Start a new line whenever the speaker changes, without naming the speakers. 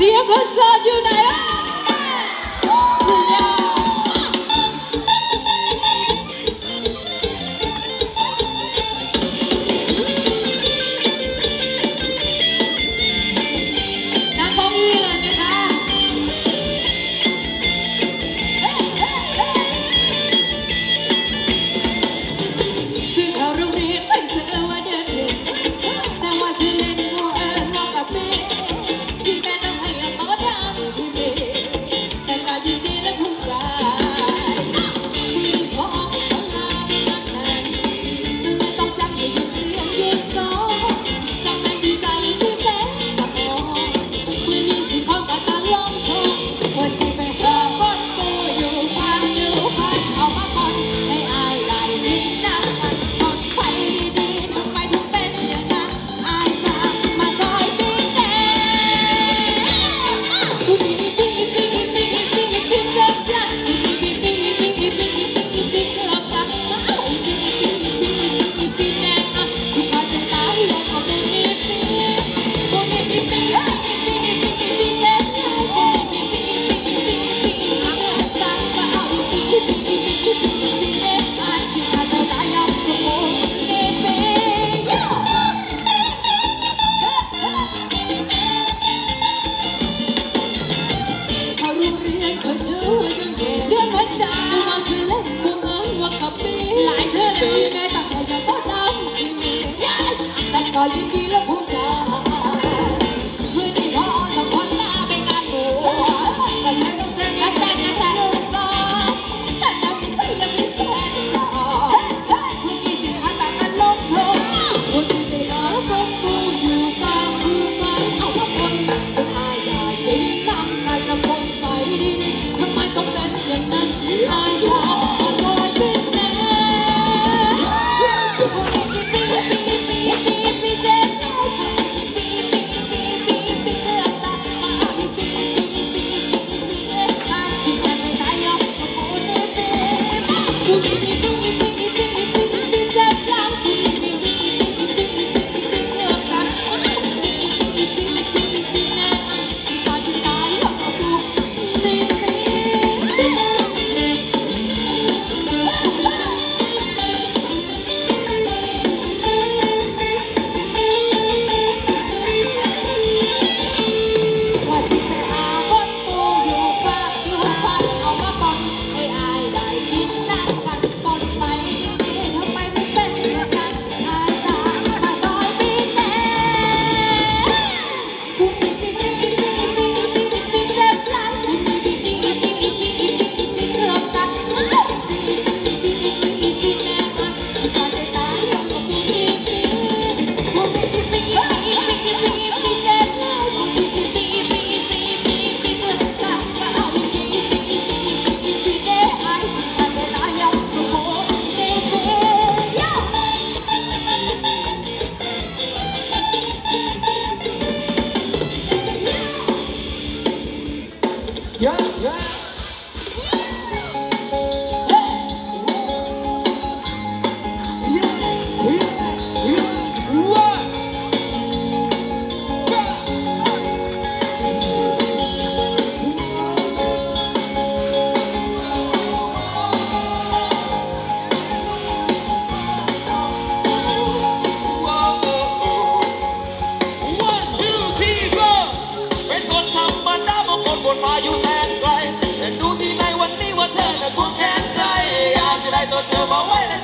Se eu gostar de um Caliente y la puta. นธรรมดาบางคนวดพาอยู่แส
นไกลแต่ดูที่ในวันนี้ว่าเธอน่ะกวงแขนใครอยากจะได้ตัวเธอมาไว้และ